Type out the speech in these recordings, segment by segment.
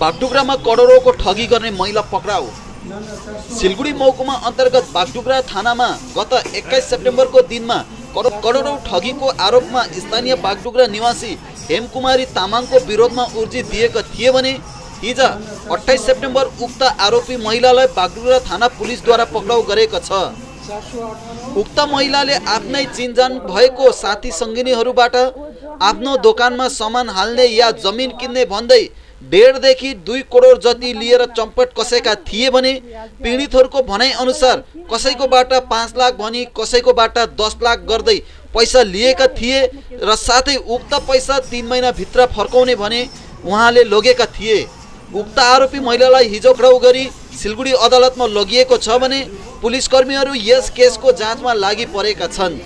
बागडुग्रामा करोडौँको ठगी गर्ने महिला पक्राउ। सिलगढी महकुमा अन्तर्गत बागडुग्रा थानामा गत एक्काइस सेप्टेम्बरको दिनमा करो करोडौँ ठगीको आरोपमा स्थानीय बागडुग्रा निवासी हेमकुमारी तामाङको विरोधमा उर्जी दिएका थिए भने हिज अठाइस सेप्टेम्बर उक्त आरोपी महिलालाई बागडुग्रा थाना पुलिसद्वारा पक्राउ गरेको छ। उक्त महिलाले आफ्नै चिनजान भएको साथी सङ्गिनीहरूबाट आफ्नो दोकानमा सामान हाल्ने या जमिन किन्ने भन्दै डेढदेखि दुई करोड जति लिएर चम्पट कसेका थिए भने पीडितहरूको भनाइअनुसार कसैकोबाट पाँच लाख भनी कसैकोबाट दस लाख गर्दै पैसा लिएका थिए र साथै उक्त पैसा तिन महिनाभित्र फर्काउने भने उहाँले लगेका थिए। उक्त आरोपी महिलालाई हिजो पक्राउ गरी सिलगढी अदालतमा लगिएको छ भने पुलिसकर्मीहरू यस केसको जाँचमा लागि परेका छन्।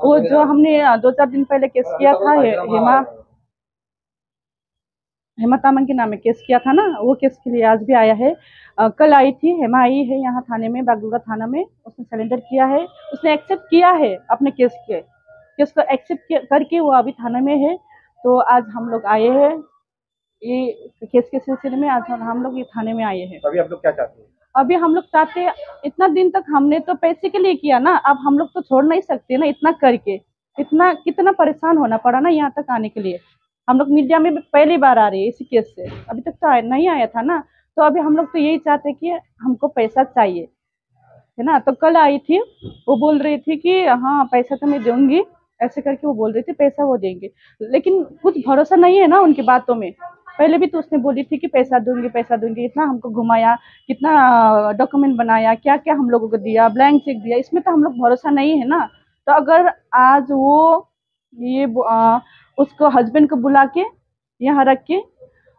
वो जो हमने दो चार दिन पहले केस किया था हेमा। हेमा तामंग के नाम में केस किया था ना वो केस के लिए आज भी आया है। अ, कल आई थी हेमा आई है यहाँ थाने में बागडोगरा थाना में उसने सरेंडर किया है उसने एक्सेप्ट किया है अपने केस के केस को एक्सेप्ट करके वो अभी थाने में है तो आज हम लोग आए हैं। ये केस के सिलसिले में आज हम लोग ये थाने में आए हैं। अभी आप लोग क्या चाहते हैं? अभी हम लोग चाहते हैं इतना दिन तक हमने तो पैसे के लिए किया ना अब हम लोग तो छोड़ नहीं सकते ना इतना करके। इतना कितना परेशान होना पड़ा ना यहाँ तक आने के लिए। हम लोग मीडिया में पहली बार आ रही है इसी केस से। अभी तक तो नहीं आया था ना। तो अभी हम लोग तो यही चाहते कि हमको पैसा चाहिए है ना? तो कल आई थी वो बोल रही थी कि हाँ पैसा तो मैं दूँगी। ऐसे करके वो बोल रही थी पैसा वो देंगे। लेकिन कुछ भरोसा नहीं है ना उनकी बातों में। पहले भी तो उसने बोली थी कि पैसा दूँगी पैसा दूँगी। इतना हमको घुमाया कितना डॉक्यूमेंट बनाया क्या क्या हम लोगों को दिया ब्लैंक चेक दिया। इसमें तो हम लोग भरोसा नहीं है ना। तो अगर आज वो ये आ, उसको हस्बैंड को बुला के यहाँ रख के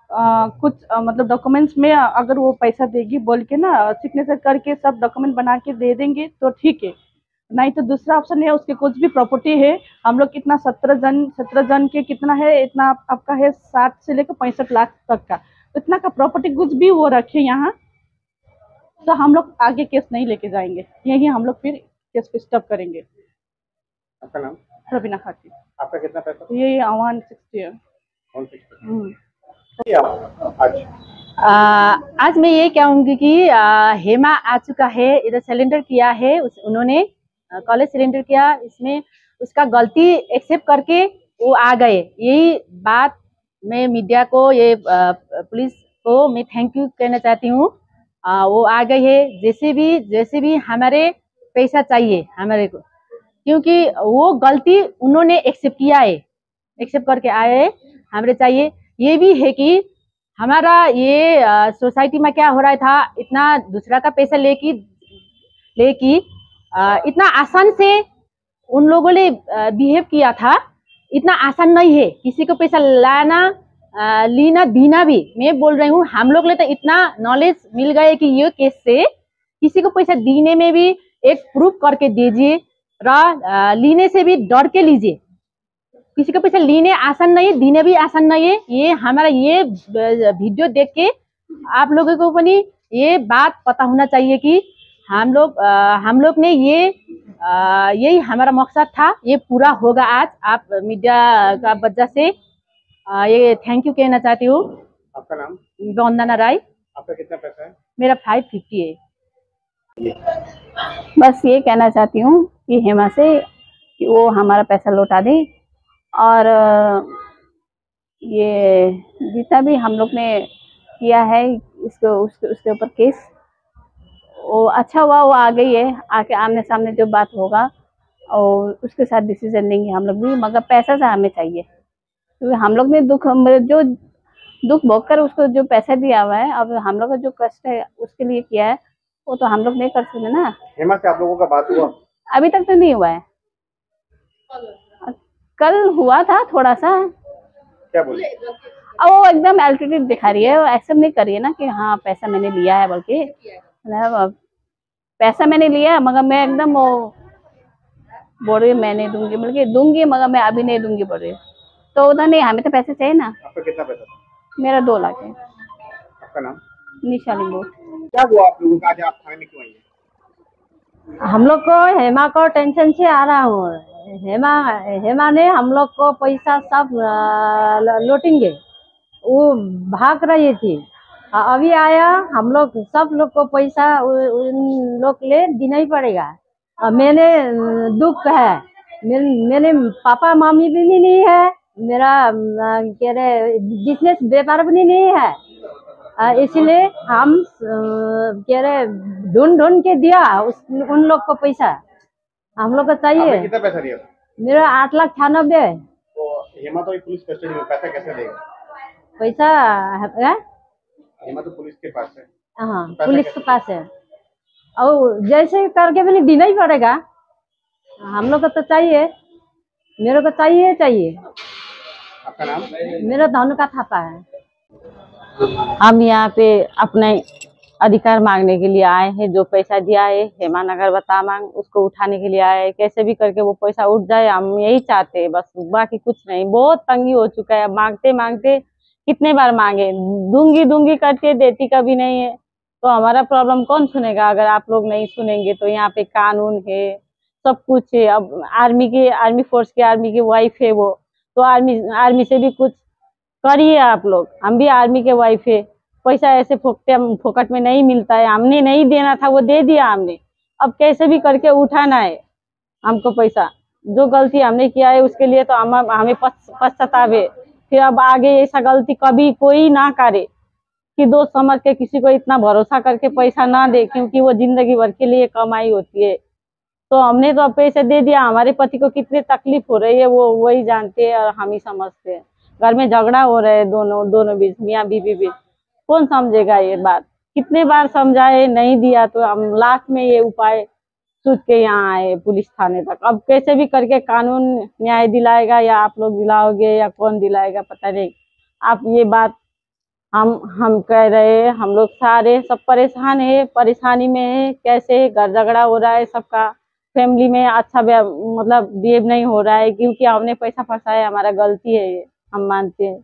आ, कुछ आ, मतलब डॉक्यूमेंट्स में अगर वो पैसा देगी बोल के ना सिग्नेचर करके सब डॉक्यूमेंट बना के दे देंगे तो ठीक है। नहीं तो दूसरा ऑप्शन है उसके कुछ भी प्रॉपर्टी है हम लोग कितना सत्रह जन सत्रह जन के कितना है इतना आप, आपका है साठ से लेकर पैंसठ लाख तक का। इतना का प्रॉपर्टी कुछ भी वो रखे यहाँ तो हम लोग आगे केस नहीं लेके जाएँगे। यही हम लोग फिर केस को स्टॉप करेंगे। आपका नाम? रबीना खाती। आपका कितना पैसा? ये वन सिक्सटी है। कौन सा हम्म। ये आप आज? आ, आज मैं ये कहूँगी कि आ, हेमा आ चुका है इधर सिलेंडर किया है उस उन्होंने कॉलेज सिलेंडर किया इसमें उसका गलती एक्सेप्ट करके वो आ गए। यही बात मैं मीडिया को ये पुलिस को मैं थैंक यू कहना चाहती हूँ। वो आ गए है जैसे भी जैसे भी हमारे पैसा चाहिए हमारे को। क्योंकि वो गलती उन्होंने एक्सेप्ट किया है। एक्सेप्ट करके आए हैं। हमारे चाहिए। ये भी है कि हमारा ये सोसाइटी में क्या हो रहा था, इतना दूसरा का पैसा लेके लेके इतना आसान से उन लोगों ने बिहेव किया था। इतना आसान नहीं है। किसी को पैसा लाना लेना, देना भी। मैं बोल रही हूँ, हम लोग ले तो इतना नॉलेज मिल गए कि ये केस से किसी को पैसा देने में भी एक प्रूफ करके दीजिए। र लेने से भी डर के लीजिए। किसी का पैसा लेने आसान नहीं है देने भी आसान नहीं है। ये हमारा ये वीडियो देख के आप लोगों को पनि ये बात पता होना चाहिए कि हम लोग हम लोग ने ये यही हमारा मकसद था। ये पूरा होगा आज। आप मीडिया का वजह से अ, ये थैंक यू कहना चाहती हूँ। आपका नाम? वंदना राय। आपका कितना पैसा है? मेरा फाइव फिफ्टी है। बस ये कहना चाहती हूँ कि हेमा से कि वो हमारा पैसा लौटा दें। और ये जितना भी हम लोग ने किया है, इसको, उसके उसके ऊपर केस, वो अच्छा हुआ, वो आ गई है। आके आमने सामने जो बात होगा, और उसके साथ डिसीज़न लेंगे हम लोग भी, मगर पैसा से हमें चाहिए। क्योंकि हम लोग ने दुख जो दुख भोग कर उसको जो पैसा दिया हुआ है, अब हम लोग का जो कष्ट है, उसके लिए किया है, वो तो हम लोग नहीं कर सकते ना। हेमा से आप लोगों का बात हुआ। अभी तक तो नहीं हुआ है। कल हुआ था थोड़ा सा। क्या बोले? अब वो एकदम एल्टीट्यूड दिखा रही है। वो एक्सेप्ट नहीं कर रही है ना कि हाँ पैसा मैंने लिया है बल्कि। मतलब पैसा मैंने लिया है, मगर मैं एकदम वो बोल रही मैं नहीं दूँगी बल्कि दूँगी मगर मैं अभी नहीं दूँगी बोल रही तो उधर नहीं हमें तो पैसे चाहिए ना। आपका कितना पैसा मेरा दो लाख है। आपका नाम? निशा लिंगो क्या हुआ आप लोगों का? आज आप थाने में क्यों आई है? हम लोग को हेमा को टेंशन से आ रहा हूँ। हेमा हेमा ने हम लोग को पैसा सब लौटेंगे। वो भाग रही थी। अभी आया, हम लोग सब लोग को पैसा उन लोग ले देना ही पड़ेगा। मैंने दुख है। मेरे पापा मम्मी भी नहीं है। मेरा कह रहे बिज़नेस व्यापार भी नहीं है। इसलिए हम कह रहे ढूंढ ढूंढ के दिया उस उन लोग को पैसा। हम लोग को चाहिए। कितना पैसा दिया? मेरा आठ लाख छियानबे। तो हेमा तो पुलिस कस्टडी में पैसा कैसे देगा? पैसा है? हेमा तो पुलिस के पास है। हाँ पुलिस के पास है। और जैसे करके भी देना ही पड़ेगा। हम लोग को तो चाहिए। मेरे को चाहिए चाहिए। आपका नाम? मेरा धनु का थापा है। हम यहाँ पे अपने अधिकार मांगने के लिए आए हैं, जो पैसा दिया है, हेमा नगर बता मांग, उसको उठाने के लिए आए कैसे भी करके वो पैसा उठ जाए, हम यही चाहते हैं, बस बाकी कुछ नहीं। बहुत तंगी हो चुका है। मांगते मांगते कितने बार मांगे? दूँगी दूँगी करके देती कभी नहीं है। तो हमारा प्रॉब्लम कौन सुनेगा? अगर आप लोग नहीं सुनेंगे तो यहाँ पे कानून है, सब कुछ है। अब आर्मी के, आर्मी फोर्स के, आर्मी की वाइफ है वो। तो आर्मी आर्मी से भी कुछ करिए आप लोग। हम भी आर्मी के वाइफ है। पैसा ऐसे फोकटे फोकट में नहीं मिलता है। हमने नहीं देना था, वो दे दिया हमने। अब कैसे भी करके उठाना है हमको पैसा। जो गलती हमने किया है, उसके लिए तो हम हमें पश्चाताप है। फिर अब आगे ऐसा गलती कभी कोई ना करे कि दोस्त समझ के किसी को इतना भरोसा करके पैसा ना दे, क्योंकि वो ज़िंदगी भर के लिए कमाई होती है। तो हमने तो पैसे दे दिया। हमारे पति को कितनी तकलीफ़ हो रही है, वो वही जानते हैं और हम ही समझते हैं। घर में झगड़ा हो रहा है दोनों दोनों बीच, मियाँ बीबी बीच। कौन समझेगा ये बात? कितने बार समझाए, नहीं दिया तो हम लास्ट में ये उपाय सोच के यहाँ आए पुलिस थाने तक। अब कैसे भी करके कानून न्याय दिलाएगा या आप लोग दिलाओगे या कौन दिलाएगा, पता नहीं। आप ये बात हम हम कह रहे हैं, हम लोग सारे, सब परेशान है, परेशानी में है, कैसे घर झगड़ा हो रहा है, सबका फैमिली में अच्छा मतलब बिहेव नहीं हो रहा है, क्योंकि हमने पैसा फंसाया, हमारा गलती है ये। हम मानते हैं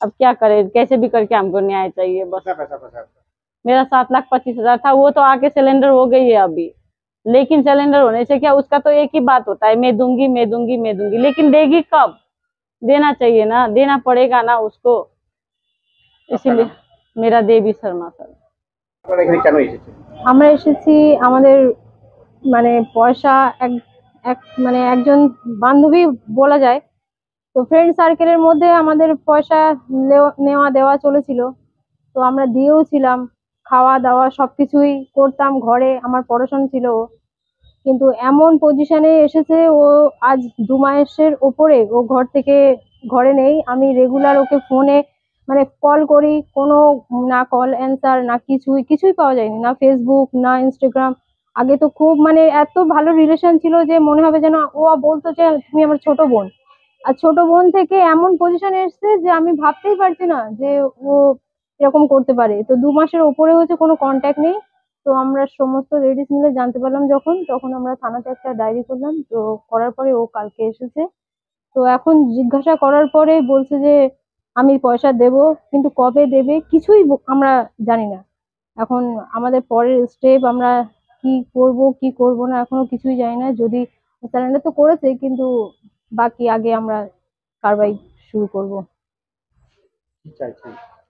अब क्या करें कैसे भी करके हमको न्याय चाहिए बस कितना पैसा फंसा था मेरा सात लाख पच्चीस हजार था वो तो आके सिलेंडर हो गई है अभी लेकिन सिलेंडर होने से क्या उसका तो एक ही बात होता है मैं दूंगी मैं दूंगी मैं दूंगी लेकिन देगी कब देना चाहिए ना देना पड़ेगा ना उसको इसीलिए मेरा देवी शर्मा सर আপনারা এখানে কেন এসেছেন আমরা এসেছি আমাদের মানে পয়সা এক এক মানে একজন বান্ধবী বলা যায় তো ফ্রেন্ড সার্কেলের মধ্যে আমাদের পয়সা নেওয়া- দেওয়া চলেছিল। তো আমরা দিয়েও ছিলাম, খাওয়া দাওয়া সবকিছুই করতাম ঘরে, আমার পড়াশোনা ছিল। কিন্তু এমন পজিশনে এসেছে ও আজ দু মাসের ওপরে, ও ঘর থেকে ঘরে নেই। আমি রেগুলার ওকে ফোনে মানে কল করি, কোনো না কল অ্যান্সার না কিছুই কিছুই পাওয়া যায়নি। না ফেসবুক না ইনস্টাগ্রাম আগে তো খুব মানে এত ভালো রিলেশন ছিল যে মনে হবে যেন ও বলতো যে, তুমি আমার ছোট বোন। আর ছোট বোন থেকে এমন পজিশনে এসছে যে আমি ভাবতেই পারছি না যে ও এরকম করতে পারে। তো দু মাসের ওপরে হচ্ছে কোনো কন্ট্যাক্ট নেই। তো আমরা সমস্ত লেডিস মিলে জানতে পারলাম যখন, তখন আমরা থানাতে একটা ডায়েরি করলাম। তো করার পরে ও কালকে এসেছে। তো এখন জিজ্ঞাসা করার পরে বলছে যে, আমি পয়সা দেব, কিন্তু কবে দেবে কিছুই আমরা জানি না। এখন আমাদের পরের স্টেপ আমরা কি করব কি করব না, এখনও কিছুই জানি না। যদি তো করেছে, কিন্তু বাকি আগে আমরা কারবাই শুরু করব।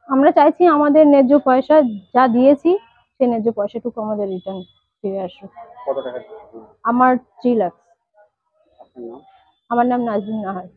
আমরা চাইছি আমাদের ন্যায্য পয়সা যা দিয়েছি সে ন্যায্য পয়সাটুকু আমাদের রিটার্ন ফিরে আসুক। কত টাকা আমার থ্রি লাখ আমার নাম নাজমিন নাহার।